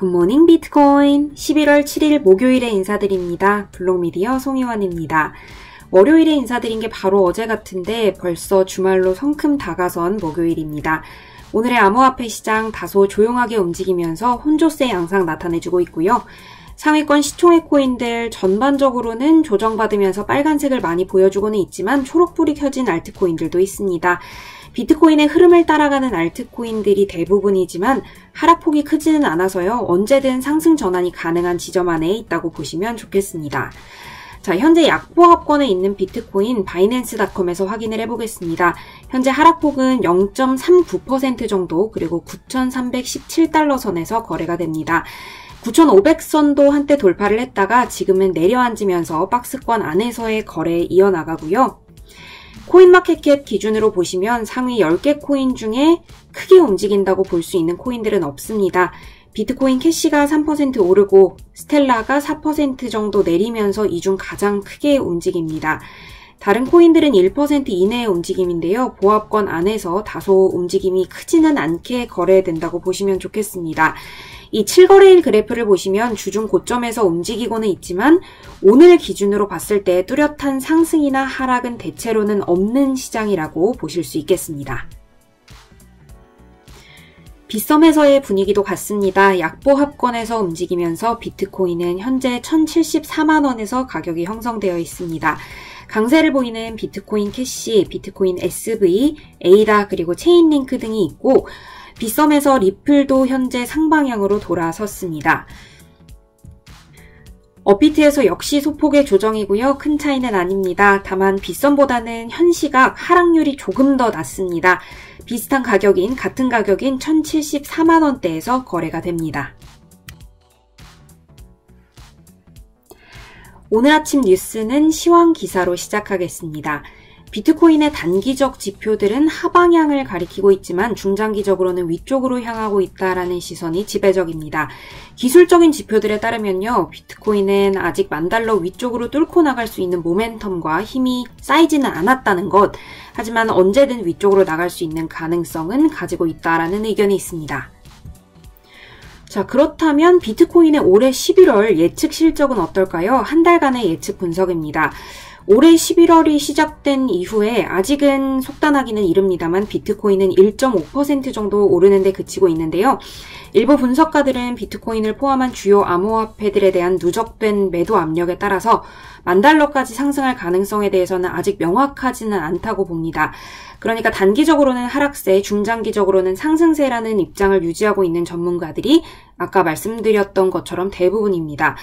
굿모닝 비트코인 11월 7일 목요일에 인사드립니다. 블록미디어 송희원입니다. 월요일에 인사드린 게 바로 어제 같은데 벌써 주말로 성큼 다가선 목요일입니다. 오늘의 암호화폐 시장 다소 조용하게 움직이면서 혼조세 양상 나타내주고 있고요. 상위권 시총의 코인들 전반적으로는 조정받으면서 빨간색을 많이 보여주고는 있지만 초록불이 켜진 알트코인들도 있습니다. 비트코인의 흐름을 따라가는 알트코인들이 대부분이지만 하락폭이 크지는 않아서요. 언제든 상승 전환이 가능한 지점 안에 있다고 보시면 좋겠습니다. 자, 현재 약보합권에 있는 비트코인 바이낸스닷컴에서 확인을 해보겠습니다. 현재 하락폭은 0.39% 정도 그리고 9,317달러 선에서 거래가 됩니다. 9,500선도 한때 돌파를 했다가 지금은 내려앉으면서 박스권 안에서의 거래에 이어나가고요. 코인마켓캡 기준으로 보시면 상위 10개 코인 중에 크게 움직인다고 볼 수 있는 코인들은 없습니다. 비트코인 캐시가 3% 오르고 스텔라가 4% 정도 내리면서 이 중 가장 크게 움직입니다. 다른 코인들은 1% 이내의 움직임인데요. 보합권 안에서 다소 움직임이 크지는 않게 거래된다고 보시면 좋겠습니다. 이 7거래일 그래프를 보시면 주중 고점에서 움직이고는 있지만 오늘 기준으로 봤을 때 뚜렷한 상승이나 하락은 대체로는 없는 시장이라고 보실 수 있겠습니다. 빗썸에서의 분위기도 같습니다. 약보합권에서 움직이면서 비트코인은 현재 1074만원에서 가격이 형성되어 있습니다. 강세를 보이는 비트코인 캐시, 비트코인 SV, 에이다 그리고 체인링크 등이 있고 빗썸에서 리플도 현재 상방향으로 돌아섰습니다. 업비트에서 역시 소폭의 조정이고요. 큰 차이는 아닙니다. 다만 빗썸보다는 현시각 하락률이 조금 더 낮습니다. 비슷한 가격인 같은 가격인 1074만원대에서 거래가 됩니다. 오늘 아침 뉴스는 시황 기사로 시작하겠습니다. 비트코인의 단기적 지표들은 하방향을 가리키고 있지만 중장기적으로는 위쪽으로 향하고 있다라는 시선이 지배적입니다. 기술적인 지표들에 따르면요, 비트코인은 아직 만 달러 위쪽으로 뚫고 나갈 수 있는 모멘텀과 힘이 쌓이지는 않았다는 것, 하지만 언제든 위쪽으로 나갈 수 있는 가능성은 가지고 있다라는 의견이 있습니다. 자, 그렇다면 비트코인의 올해 11월 예측 실적은 어떨까요? 한 달간의 예측 분석입니다. 올해 11월이 시작된 이후에 아직은 속단하기는 이릅니다만 비트코인은 1.5% 정도 오르는데 그치고 있는데요. 일부 분석가들은 비트코인을 포함한 주요 암호화폐들에 대한 누적된 매도 압력에 따라서 만 달러까지 상승할 가능성에 대해서는 아직 명확하지는 않다고 봅니다. 그러니까 단기적으로는 하락세, 중장기적으로는 상승세라는 입장을 유지하고 있는 전문가들이 아까 말씀드렸던 것처럼 대부분입니다.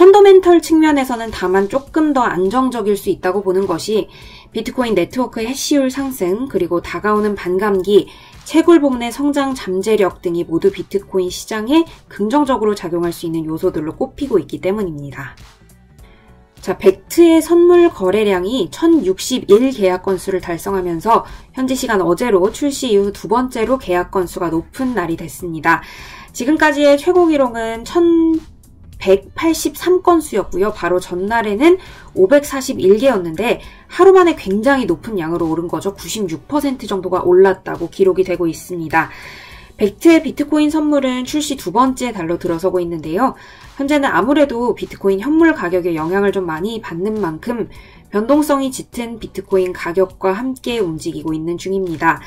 펀더멘털 측면에서는 다만 조금 더 안정적일 수 있다고 보는 것이 비트코인 네트워크의 해시율 상승, 그리고 다가오는 반감기, 채굴 부문의 성장 잠재력 등이 모두 비트코인 시장에 긍정적으로 작용할 수 있는 요소들로 꼽히고 있기 때문입니다. 자, 벡트의 선물 거래량이 1061 계약 건수를 달성하면서 현지 시간 어제로 출시 이후 두 번째로 계약 건수가 높은 날이 됐습니다. 지금까지의 최고 기록은 183건수였고요. 바로 전날에는 541개였는데 하루 만에 굉장히 높은 양으로 오른 거죠. 96% 정도가 올랐다고 기록이 되고 있습니다. 벡트의 비트코인 선물은 출시 두 번째 달로 들어서고 있는데요. 현재는 아무래도 비트코인 현물 가격에 영향을 좀 많이 받는 만큼 변동성이 짙은 비트코인 가격과 함께 움직이고 있는 중입니다.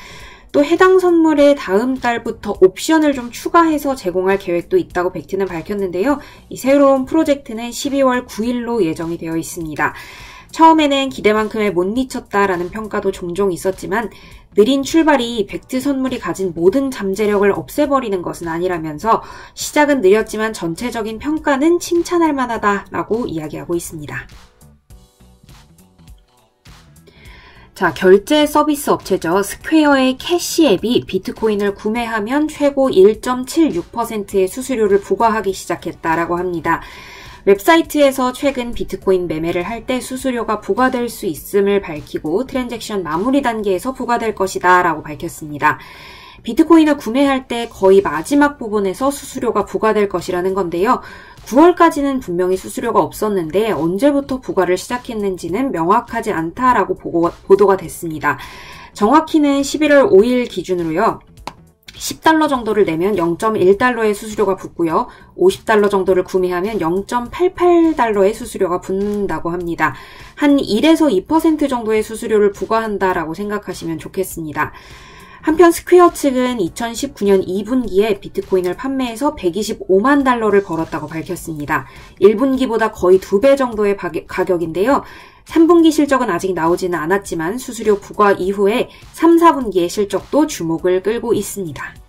또 해당 선물에 다음 달부터 옵션을 좀 추가해서 제공할 계획도 있다고 벡트는 밝혔는데요. 이 새로운 프로젝트는 12월 9일로 예정이 되어 있습니다. 처음에는 기대만큼의 못 미쳤다라는 평가도 종종 있었지만 느린 출발이 벡트 선물이 가진 모든 잠재력을 없애버리는 것은 아니라면서 시작은 느렸지만 전체적인 평가는 칭찬할 만하다라고 이야기하고 있습니다. 자, 결제 서비스 업체죠. 스퀘어의 캐시 앱이 비트코인을 구매하면 최고 1.76%의 수수료를 부과하기 시작했다라고 합니다. 웹사이트에서 최근 비트코인 매매를 할 때 수수료가 부과될 수 있음을 밝히고 트랜잭션 마무리 단계에서 부과될 것이다 라고 밝혔습니다. 비트코인을 구매할 때 거의 마지막 부분에서 수수료가 부과될 것이라는 건데요. 9월까지는 분명히 수수료가 없었는데 언제부터 부과를 시작했는지는 명확하지 않다라고 보고, 보도가 됐습니다. 정확히는 11월 5일 기준으로요. 10달러 정도를 내면 0.1달러의 수수료가 붙고요. 50달러 정도를 구매하면 0.88달러의 수수료가 붙는다고 합니다. 한 1에서 2% 정도의 수수료를 부과한다라고 생각하시면 좋겠습니다. 한편 스퀘어 측은 2019년 2분기에 비트코인을 판매해서 125만 달러를 벌었다고 밝혔습니다. 1분기보다 거의 2배 정도의 가격인데요. 3분기 실적은 아직 나오지는 않았지만 수수료 부과 이후에 3, 4분기의 실적도 주목을 끌고 있습니다.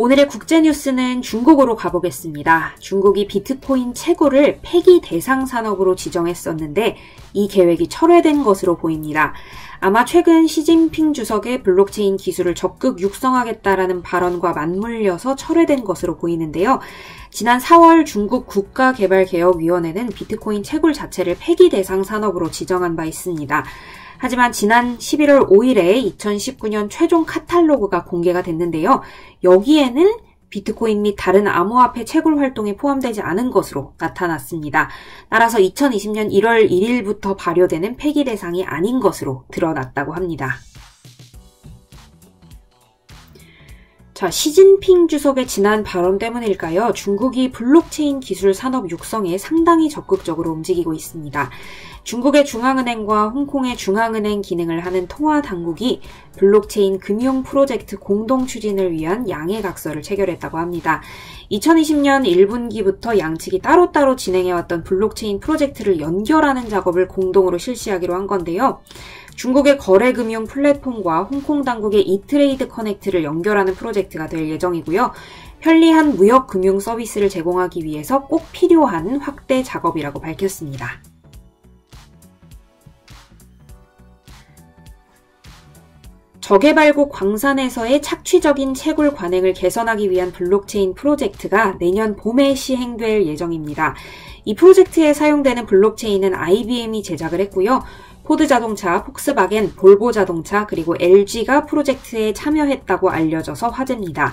오늘의 국제 뉴스는 중국으로 가보겠습니다. 중국이 비트코인 채굴을 폐기 대상 산업으로 지정했었는데 이 계획이 철회된 것으로 보입니다. 아마 최근 시진핑 주석의 블록체인 기술을 적극 육성하겠다라는 발언과 맞물려서 철회된 것으로 보이는데요. 지난 4월 중국 국가개발개혁위원회는 비트코인 채굴 자체를 폐기 대상 산업으로 지정한 바 있습니다. 하지만 지난 11월 5일에 2019년 최종 카탈로그가 공개가 됐는데요. 여기에는 비트코인 및 다른 암호화폐 채굴 활동이 포함되지 않은 것으로 나타났습니다. 따라서 2020년 1월 1일부터 발효되는 폐기 대상이 아닌 것으로 드러났다고 합니다. 자, 시진핑 주석의 지난 발언 때문일까요? 중국이 블록체인 기술 산업 육성에 상당히 적극적으로 움직이고 있습니다. 중국의 중앙은행과 홍콩의 중앙은행 기능을 하는 통화 당국이 블록체인 금융 프로젝트 공동 추진을 위한 양해각서를 체결했다고 합니다. 2020년 1분기부터 양측이 따로따로 진행해왔던 블록체인 프로젝트를 연결하는 작업을 공동으로 실시하기로 한 건데요. 중국의 거래금융 플랫폼과 홍콩 당국의 eTradeConnect를 연결하는 프로젝트가 될 예정이고요. 편리한 무역 금융 서비스를 제공하기 위해서 꼭 필요한 확대 작업이라고 밝혔습니다. 저개발국 광산에서의 착취적인 채굴 관행을 개선하기 위한 블록체인 프로젝트가 내년 봄에 시행될 예정입니다. 이 프로젝트에 사용되는 블록체인은 IBM이 제작을 했고요. 포드 자동차, 폭스바겐, 볼보 자동차, 그리고 LG가 프로젝트에 참여했다고 알려져서 화제입니다.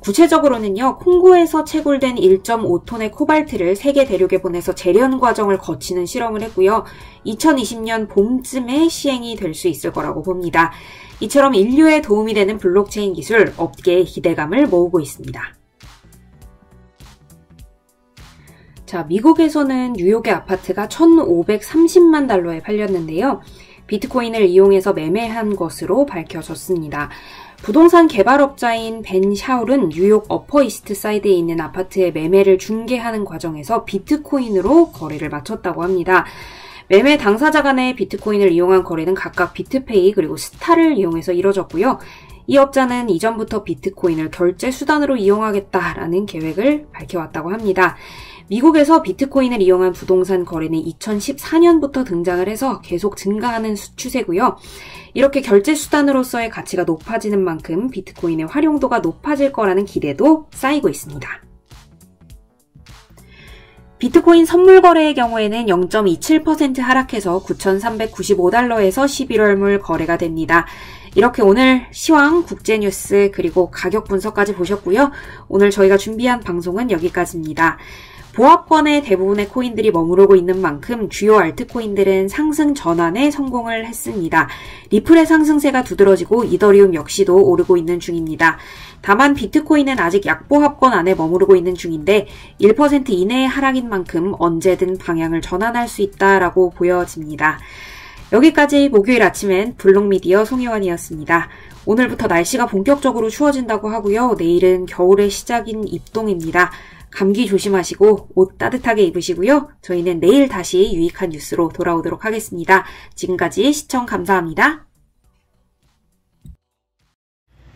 구체적으로는요, 콩고에서 채굴된 1.5톤의 코발트를 세계 대륙에 보내서 제련 과정을 거치는 실험을 했고요. 2020년 봄쯤에 시행이 될 수 있을 거라고 봅니다. 이처럼 인류에 도움이 되는 블록체인 기술, 업계의 기대감을 모으고 있습니다. 자, 미국에서는 뉴욕의 아파트가 1,530만 달러에 팔렸는데요. 비트코인을 이용해서 매매한 것으로 밝혀졌습니다. 부동산 개발업자인 벤 샤울은 뉴욕 어퍼 이스트 사이드에 있는 아파트의 매매를 중개하는 과정에서 비트코인으로 거래를 마쳤다고 합니다. 매매 당사자 간의 비트코인을 이용한 거래는 각각 비트페이 그리고 스타를 이용해서 이뤄졌고요. 이 업자는 이전부터 비트코인을 결제 수단으로 이용하겠다라는 계획을 밝혀왔다고 합니다. 미국에서 비트코인을 이용한 부동산 거래는 2014년부터 등장을 해서 계속 증가하는 추세고요. 이렇게 결제 수단으로서의 가치가 높아지는 만큼 비트코인의 활용도가 높아질 거라는 기대도 쌓이고 있습니다. 비트코인 선물 거래의 경우에는 0.27% 하락해서 9,395달러에서 11월물 거래가 됩니다. 이렇게 오늘 시황, 국제뉴스, 그리고 가격 분석까지 보셨고요. 오늘 저희가 준비한 방송은 여기까지입니다. 보합권의 대부분의 코인들이 머무르고 있는 만큼 주요 알트코인들은 상승 전환에 성공을 했습니다. 리플의 상승세가 두드러지고 이더리움 역시도 오르고 있는 중입니다. 다만 비트코인은 아직 약보합권 안에 머무르고 있는 중인데 1% 이내의 하락인 만큼 언제든 방향을 전환할 수 있다라고 보여집니다. 여기까지 목요일 아침엔 블록미디어 송혜원이었습니다. 오늘부터 날씨가 본격적으로 추워진다고 하고요. 내일은 겨울의 시작인 입동입니다. 감기 조심하시고 옷 따뜻하게 입으시고요. 저희는 내일 다시 유익한 뉴스로 돌아오도록 하겠습니다. 지금까지 시청 감사합니다.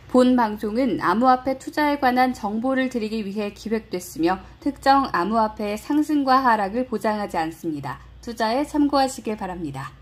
본 방송은 암호화폐 투자에 관한 정보를 드리기 위해 기획됐으며 특정 암호화폐의 상승과 하락을 보장하지 않습니다. 투자에 참고하시길 바랍니다.